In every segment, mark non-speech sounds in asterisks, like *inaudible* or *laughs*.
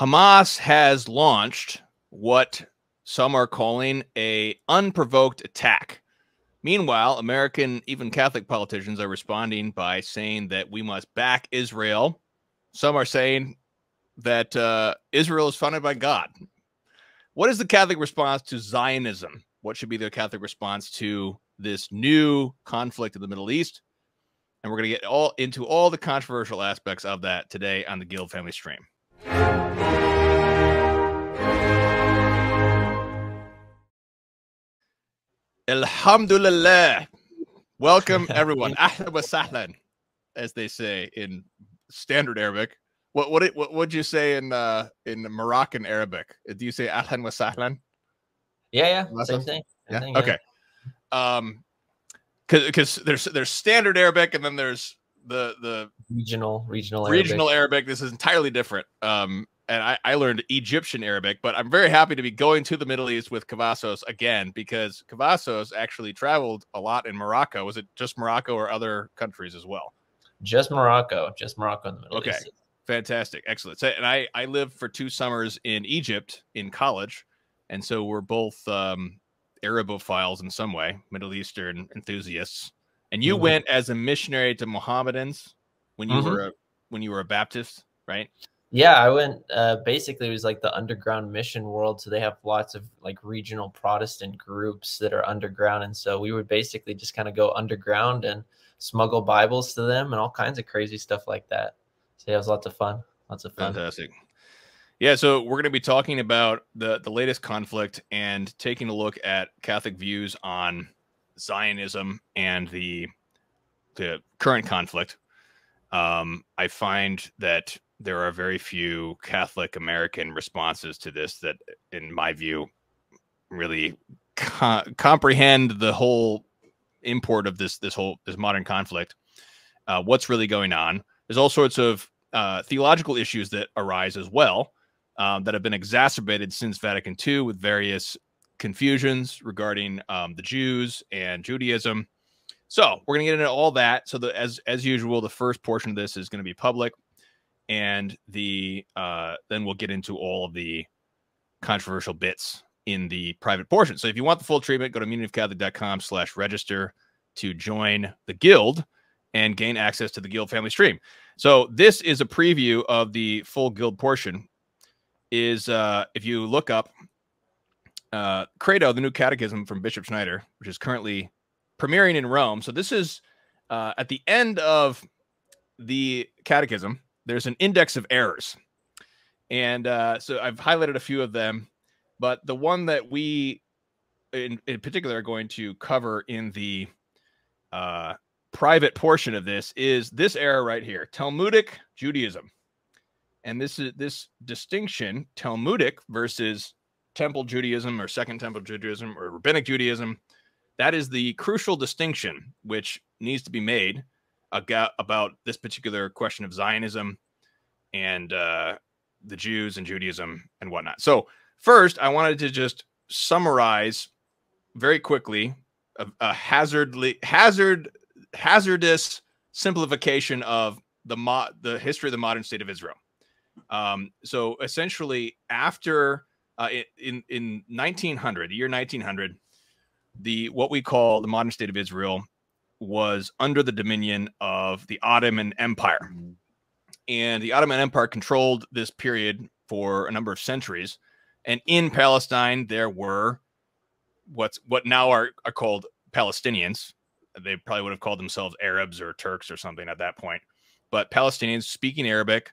Hamas has launched what some are calling a unprovoked attack. Meanwhile, American, even Catholic politicians are responding by saying that we must back Israel. Some are saying that uh, Israel is funded by God. What is the Catholic response to Zionism? What should be the Catholic response to this new conflict in the Middle East? And we're going to get all into all the controversial aspects of that today on the Guild Family Stream. Alhamdulillah. Welcome *laughs* everyone. Ahlan wa sahlan, as they say in standard Arabic. What what what would you say in uh in Moroccan Arabic? Do you say ahlan wa sahlan? Yeah, yeah, same thing. yeah. Thing, yeah. Okay. Um, because there's there's standard Arabic and then there's the the regional regional regional Arabic. Arabic. This is entirely different. Um, and I, I learned Egyptian Arabic, but I'm very happy to be going to the Middle East with Cavazos again because Cavazos actually traveled a lot in Morocco. Was it just Morocco or other countries as well? Just Morocco, just Morocco in the Middle okay. East. Fantastic, excellent. So, and I I lived for two summers in Egypt in college, and so we're both um, Arabophiles in some way, Middle Eastern enthusiasts. And you mm-hmm. went as a missionary to Mohammedans when you mm-hmm. were a, when you were a Baptist, right? Yeah, I went. Uh, basically, it was like the underground mission world. So they have lots of like regional Protestant groups that are underground, and so we would basically just kind of go underground and smuggle Bibles to them and all kinds of crazy stuff like that. So yeah, it was lots of fun. Lots of fun. Fantastic. Yeah, so we're going to be talking about the the latest conflict and taking a look at Catholic views on Zionism and the the current conflict. Um, I find that there are very few Catholic American responses to this that, in my view, really co- comprehend the whole import of this this whole this modern conflict. Uh, what's really going on? There's all sorts of uh, theological issues that arise as well um, that have been exacerbated since Vatican II with various confusions regarding um, the Jews and Judaism. So we're going to get into all that. So the, as as usual, the first portion of this is going to be public and the uh, then we'll get into all of the controversial bits in the private portion. So if you want the full treatment, go to communityofcatholic.com slash register to join the guild and gain access to the guild family stream. So this is a preview of the full guild portion. Is uh, if you look up uh, Credo, the new catechism from Bishop Schneider, which is currently premiering in Rome. So this is uh, at the end of the catechism there's an index of errors. And uh, so I've highlighted a few of them, but the one that we in, in particular are going to cover in the uh, private portion of this is this error right here Talmudic Judaism. And this is this distinction, Talmudic versus Temple Judaism or Second Temple Judaism or Rabbinic Judaism. That is the crucial distinction which needs to be made about this particular question of Zionism and uh, the Jews and Judaism and whatnot. So, first, I wanted to just summarize very quickly a, a hazardly hazard hazardous simplification of the mo- the history of the modern state of Israel. Um, so, essentially, after uh, in in 1900, the year 1900, the what we call the modern state of Israel was under the dominion of the Ottoman Empire. Mm-hmm. And the Ottoman Empire controlled this period for a number of centuries. And in Palestine, there were what's what now are, are called Palestinians. They probably would have called themselves Arabs or Turks or something at that point. But Palestinians speaking Arabic,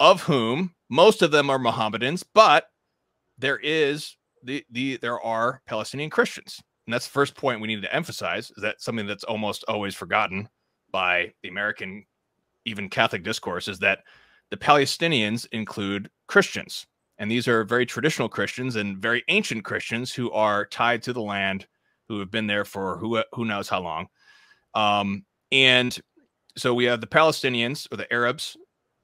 of whom most of them are Mohammedans, but there is the the there are Palestinian Christians. And that's the first point we need to emphasize is that something that's almost always forgotten by the American, even Catholic discourse is that the Palestinians include Christians. And these are very traditional Christians and very ancient Christians who are tied to the land, who have been there for who, who knows how long. Um, and so we have the Palestinians or the Arabs.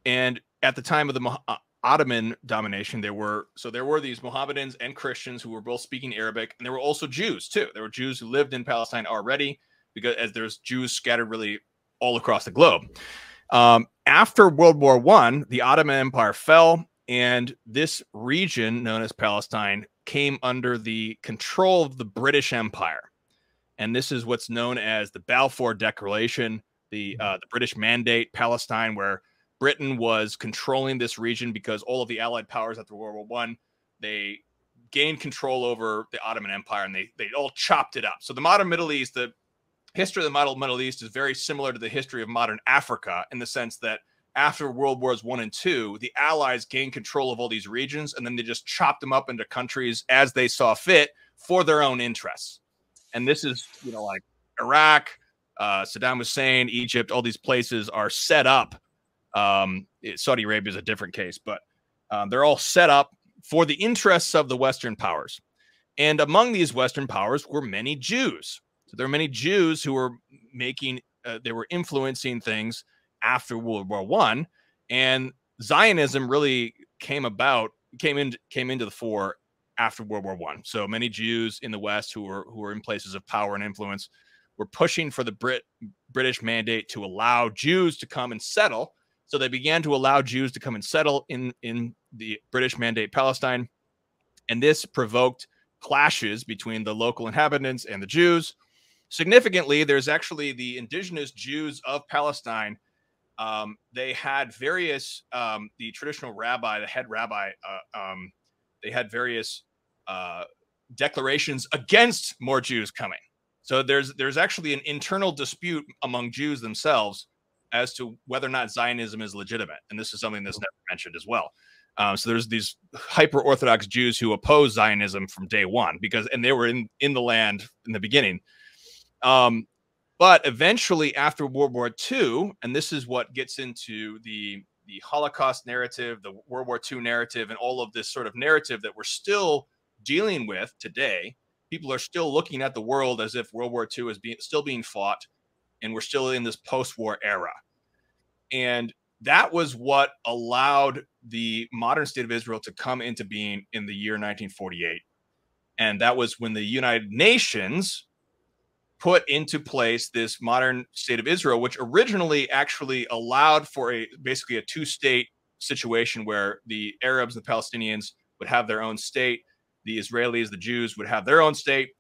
And at the time of the uh, Ottoman domination, there were so there were these Mohammedans and Christians who were both speaking Arabic, and there were also Jews too. There were Jews who lived in Palestine already, because as there's Jews scattered really all across the globe. Um, after World War One, the Ottoman Empire fell, And this region, known as Palestine, came under the control of the British Empire. And this is what's known as the Balfour Declaration, the, uh, the British Mandate, Palestine, where Britain was controlling this region because all of the Allied powers after World War One, they gained control over the Ottoman Empire and they they all chopped it up. So the modern Middle East, the history of the modern Middle East is very similar to the history of modern Africa in the sense that after World Wars One and Two, the Allies gained control of all these regions and then they just chopped them up into countries as they saw fit for their own interests. And this is, you know, like Iraq, uh, Saddam Hussein, Egypt, all these places are set up um, it, Saudi Arabia is a different case, but um, they're all set up for the interests of the Western powers. And among these Western powers were many Jews. So there are many Jews who were making, uh, they were influencing things after World War One, and Zionism really came about, came in, came into the fore after World War One. So many Jews in the West who were who were in places of power and influence were pushing for the Brit British mandate to allow Jews to come and settle so they began to allow Jews to come and settle in, in the British Mandate Palestine. And this provoked clashes between the local inhabitants and the Jews. Significantly, there's actually the indigenous Jews of Palestine. Um, they had various, um, the traditional rabbi, the head rabbi, uh, um, they had various uh, declarations against more Jews coming. So there's there's actually an internal dispute among Jews themselves as to whether or not Zionism is legitimate. And this is something that's never mentioned as well. Um, so there's these hyper Orthodox Jews who oppose Zionism from day one because, and they were in, in the land in the beginning. Um, but eventually, after World War II, and this is what gets into the the Holocaust narrative, the World War II narrative, and all of this sort of narrative that we're still dealing with today. People are still looking at the world as if World War II is being, still being fought and we're still in this post-war era. And that was what allowed the modern state of Israel to come into being in the year 1948. And that was when the United Nations put into place this modern state of Israel, which originally actually allowed for a basically a two state situation where the Arabs and the Palestinians would have their own state, the Israelis, the Jews would have their own state.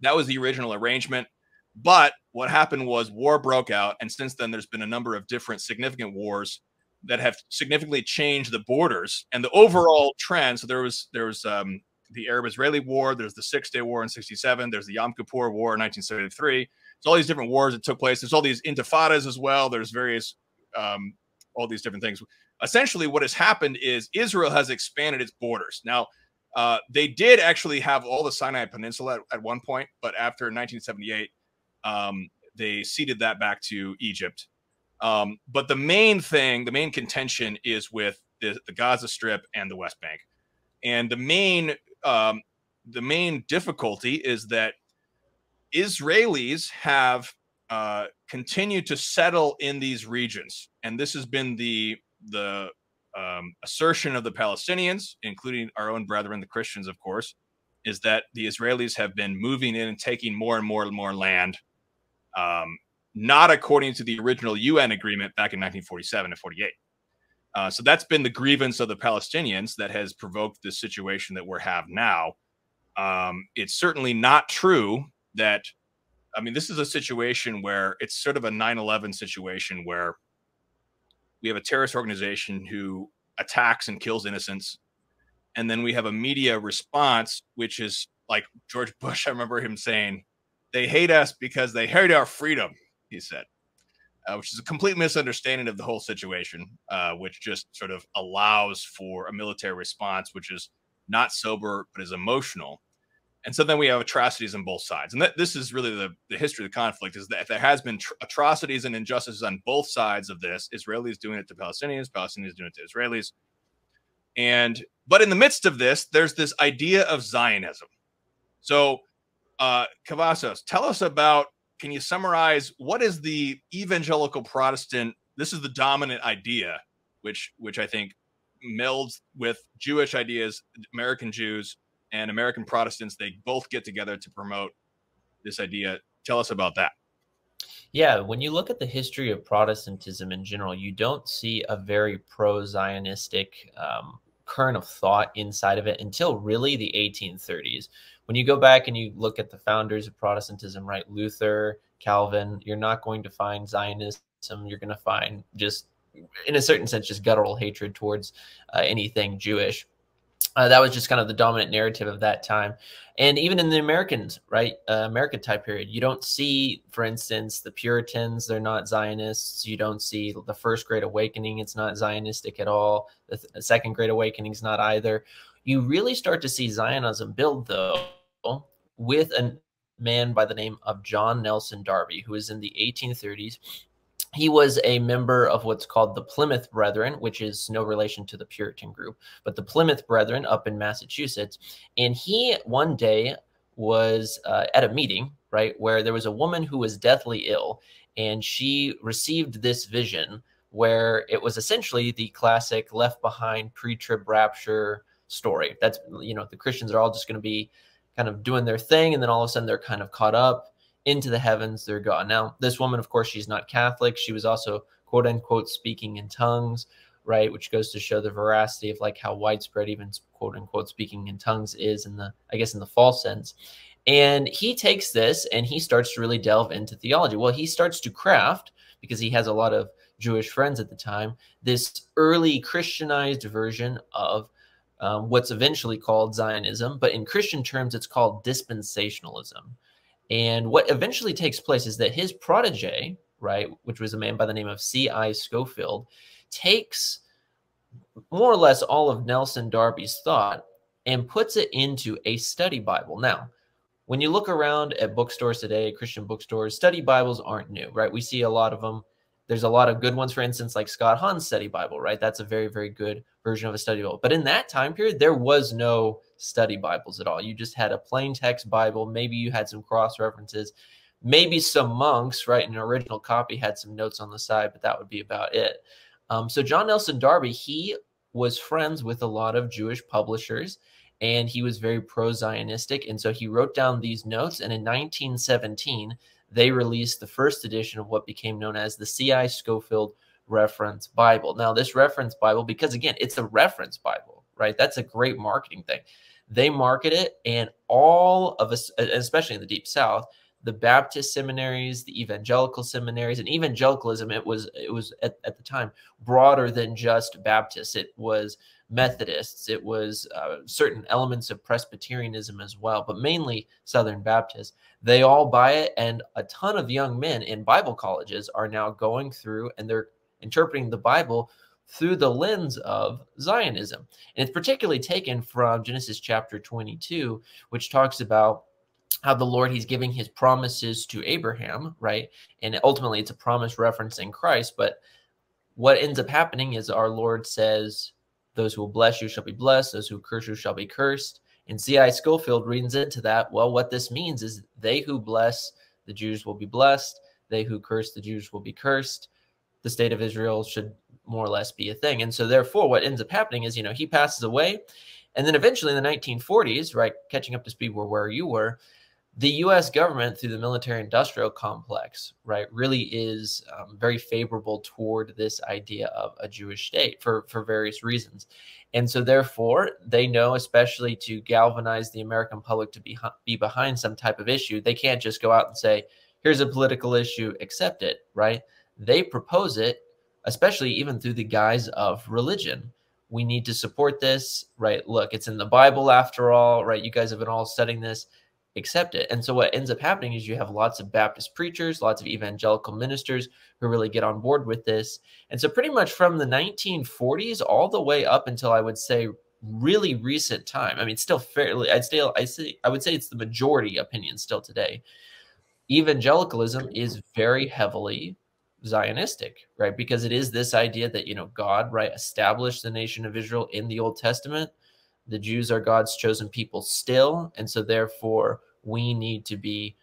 That was the original arrangement. But what happened was war broke out, and since then there's been a number of different significant wars that have significantly changed the borders and the overall trend. So there was there was um, the Arab-Israeli War, there's the Six Day War in '67, there's the Yom Kippur War in 1973. There's all these different wars that took place. There's all these intifadas as well. There's various um, all these different things. Essentially, what has happened is Israel has expanded its borders. Now, uh, they did actually have all the Sinai Peninsula at, at one point, but after 1978 um, they ceded that back to Egypt. Um, but the main thing, the main contention is with the, the Gaza Strip and the West Bank. And the main um, the main difficulty is that Israelis have uh, continued to settle in these regions, and this has been the the um, assertion of the Palestinians, including our own brethren, the Christians, of course, is that the Israelis have been moving in and taking more and more and more land um, not according to the original UN agreement back in 1947 and 48. Uh, so that's been the grievance of the Palestinians that has provoked this situation that we have now. Um, it's certainly not true that, I mean, this is a situation where it's sort of a 9 11 situation where we have a terrorist organization who attacks and kills innocents. And then we have a media response, which is like George Bush. *laughs* I remember him saying, they hate us because they hate our freedom, he said, uh, which is a complete misunderstanding of the whole situation, uh, which just sort of allows for a military response, which is not sober, but is emotional. And so then we have atrocities on both sides. And this is really the, the history of the conflict is that there has been atrocities and injustices on both sides of this. Israelis doing it to Palestinians, Palestinians doing it to Israelis. And but in the midst of this, there's this idea of Zionism. So uh, Cavazos, tell us about. Can you summarize what is the evangelical Protestant? This is the dominant idea, which which I think melds with Jewish ideas, American Jews and American Protestants. They both get together to promote this idea. Tell us about that. Yeah, when you look at the history of Protestantism in general, you don't see a very pro Zionistic um, current of thought inside of it until really the 1830s. When you go back and you look at the founders of Protestantism, right, Luther, Calvin, you're not going to find Zionism. You're going to find just, in a certain sense, just guttural hatred towards uh, anything Jewish. Uh, that was just kind of the dominant narrative of that time. And even in the Americans, right, uh, American type period, you don't see, for instance, the Puritans, they're not Zionists. You don't see the first Great Awakening, it's not Zionistic at all. The, th- the second Great Awakening is not either. You really start to see Zionism build, though, with a man by the name of John Nelson Darby, who is in the 1830s he was a member of what's called the Plymouth Brethren, which is no relation to the Puritan group, but the Plymouth Brethren up in Massachusetts. And he one day was uh, at a meeting, right, where there was a woman who was deathly ill, and she received this vision where it was essentially the classic left behind pre trib rapture story. That's, you know, the Christians are all just going to be kind of doing their thing, and then all of a sudden they're kind of caught up into the heavens they're gone. Now, this woman, of course, she's not Catholic. She was also quote unquote speaking in tongues, right? Which goes to show the veracity of like how widespread even quote unquote speaking in tongues is in the, I guess, in the false sense. And he takes this and he starts to really delve into theology. Well, he starts to craft because he has a lot of Jewish friends at the time, this early Christianized version of um, what's eventually called Zionism, but in Christian terms, it's called dispensationalism. And what eventually takes place is that his protege, right, which was a man by the name of C.I. Scofield, takes more or less all of Nelson Darby's thought and puts it into a study Bible. Now, when you look around at bookstores today, Christian bookstores, study Bibles aren't new, right? We see a lot of them there's a lot of good ones, for instance, like Scott Hahn's study Bible, right? That's a very, very good version of a study Bible. But in that time period, there was no study Bibles at all. You just had a plain text Bible. Maybe you had some cross references. Maybe some monks, right? An original copy had some notes on the side, but that would be about it. Um, so John Nelson Darby, he was friends with a lot of Jewish publishers and he was very pro Zionistic. And so he wrote down these notes. And in 1917, they released the first edition of what became known as the C.I. Scofield Reference Bible. Now, this reference Bible, because again, it's a reference Bible, right? That's a great marketing thing. They market it, and all of us, especially in the Deep South, the Baptist seminaries, the evangelical seminaries, and evangelicalism, it was it was at, at the time broader than just Baptists. It was Methodists, it was uh, certain elements of Presbyterianism as well, but mainly Southern Baptists. They all buy it, and a ton of young men in Bible colleges are now going through and they're interpreting the Bible through the lens of Zionism. And it's particularly taken from Genesis chapter 22, which talks about how the Lord he's giving his promises to Abraham, right? And ultimately it's a promise referencing Christ, but what ends up happening is our Lord says, those who will bless you shall be blessed. Those who curse you shall be cursed. And C.I. Scofield reads into that. Well, what this means is they who bless the Jews will be blessed. They who curse the Jews will be cursed. The state of Israel should more or less be a thing. And so, therefore, what ends up happening is, you know, he passes away. And then eventually in the 1940s, right, catching up to speed where, where you were, the U.S. government, through the military-industrial complex, right, really is um, very favorable toward this idea of a Jewish state for for various reasons, and so therefore they know, especially to galvanize the American public to be be behind some type of issue, they can't just go out and say, "Here's a political issue, accept it." Right? They propose it, especially even through the guise of religion we need to support this right look it's in the bible after all right you guys have been all studying this accept it. And so what ends up happening is you have lots of Baptist preachers, lots of evangelical ministers who really get on board with this. And so pretty much from the 1940s all the way up until I would say really recent time. I mean, still fairly I'd still I say I would say it's the majority opinion still today. Evangelicalism is very heavily Zionistic, right? Because it is this idea that, you know, God, right, established the nation of Israel in the Old Testament the Jews are God's chosen people still. And so, therefore, we need to be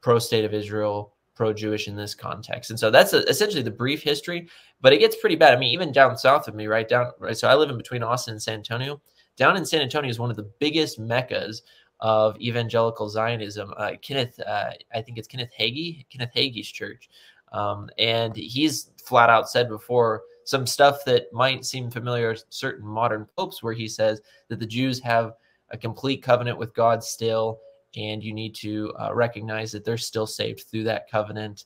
pro state of Israel, pro Jewish in this context. And so, that's a, essentially the brief history, but it gets pretty bad. I mean, even down south of me, right down, right. So, I live in between Austin and San Antonio. Down in San Antonio is one of the biggest meccas of evangelical Zionism. Uh, Kenneth, uh, I think it's Kenneth Hagee, Kenneth Hagee's church. Um, and he's flat out said before some stuff that might seem familiar to certain modern popes, where he says that the Jews have a complete covenant with God still, and you need to uh, recognize that they're still saved through that covenant.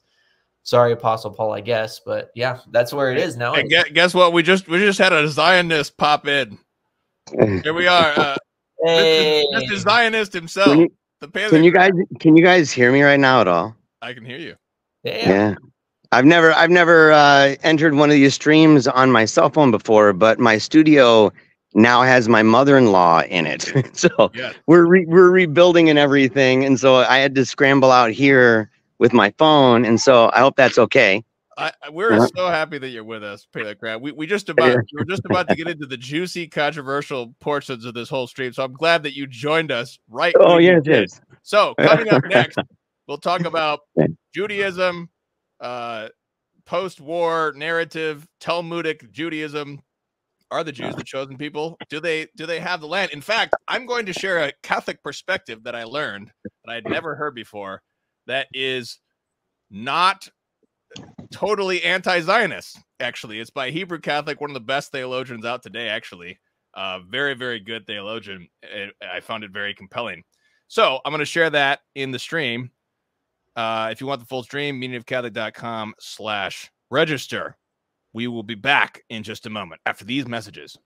Sorry, Apostle Paul, I guess, but yeah, that's where it is now. Hey, guess what? We just we just had a Zionist pop in. Here we are. Uh, hey. Mr. Zionist himself. Can you, can you guys can you guys hear me right now at all? I can hear you. Yeah. yeah. I've never I've never uh, entered one of these streams on my cell phone before, but my studio now has my mother-in-law in it. *laughs* so yeah. we're re- we're rebuilding and everything, and so I had to scramble out here with my phone, and so I hope that's okay. I, we're so happy that you're with us, Paleo Crab. We, we just about we are just about to get *laughs* into the juicy, controversial portions of this whole stream. So I'm glad that you joined us right. Oh yes, yes. So coming up *laughs* next, we'll talk about Judaism, uh, post-war narrative, Talmudic Judaism. Are the Jews the chosen people? Do they do they have the land? In fact, I'm going to share a Catholic perspective that I learned that I'd never heard before. That is not totally anti-Zionist. Actually, it's by Hebrew Catholic, one of the best theologians out today. Actually, uh, very very good theologian. I found it very compelling. So I'm going to share that in the stream. Uh, if you want the full stream, meaningofcatholic.com slash register. We will be back in just a moment after these messages.